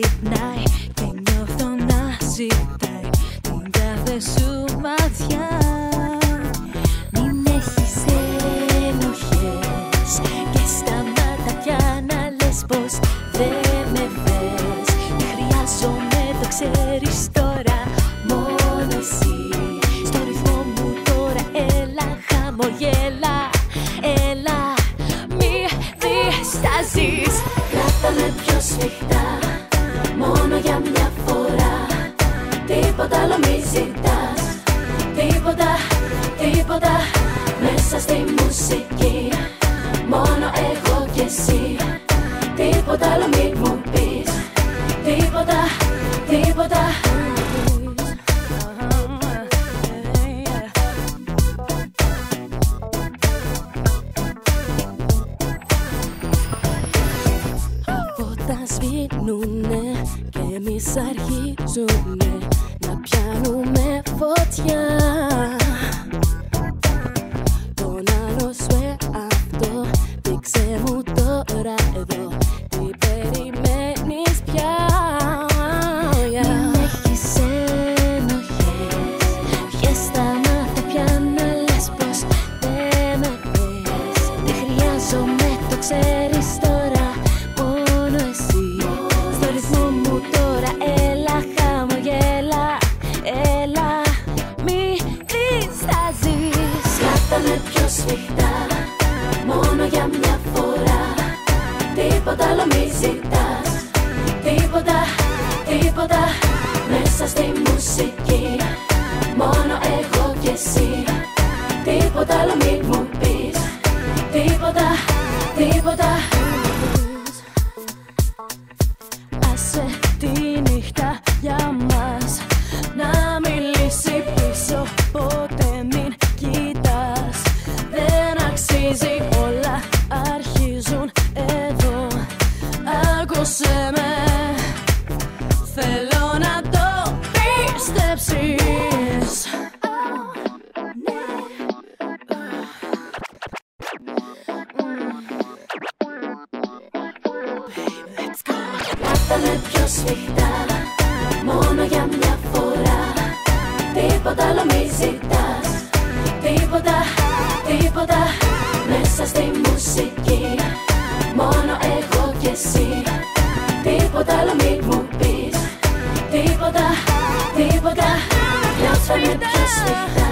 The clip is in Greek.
ξυπνάει και νιώθω να ζητάει την κάθε σου ματιά. Μην έχεις ενοχέ και σταμάτα πια να λες πως δεν με Δεν χρειάζομαι το ξέρεις τώρα μόνο εσύ. Στο ρυθμό μου τώρα έλα χαμογέλα Έλα. Μη διστάζεις. Κράτα με πιο σφιχτά. Μόνο για μια φορά. Τίποτα άλλο μη ζητάς. Τίποτα, τίποτα Μέσα στη μουσική. Μόνο εγώ και εσύ. Τίποτα άλλο μη μου πεις. Τίποτα, τίποτα. Φώτα σβήνουνε και εμείς αρχίζουνε να πιάνουμε φωτιά. Τον άλλο σου αυτό δείξε μου τώρα εδώ. Τι περιμένεις πια. Μην έχεις ενοχές Βγες στα μάτια πια να λες πως δεν με θες Δεν χρειάζομαι το ξέρεις με πιο σφιχτά Μόνο για μια φορά. Τίποτα άλλο μη ζητάς Άκουσε με. Θέλω να το πιστέψεις. Κράτα με πιο σφιχτά Μόνο για μια φορά. Τίποτα άλλο μη ζητάς. Τίποτα, τίποτα Μέσα στη μουσική droga Dla swojej sleep.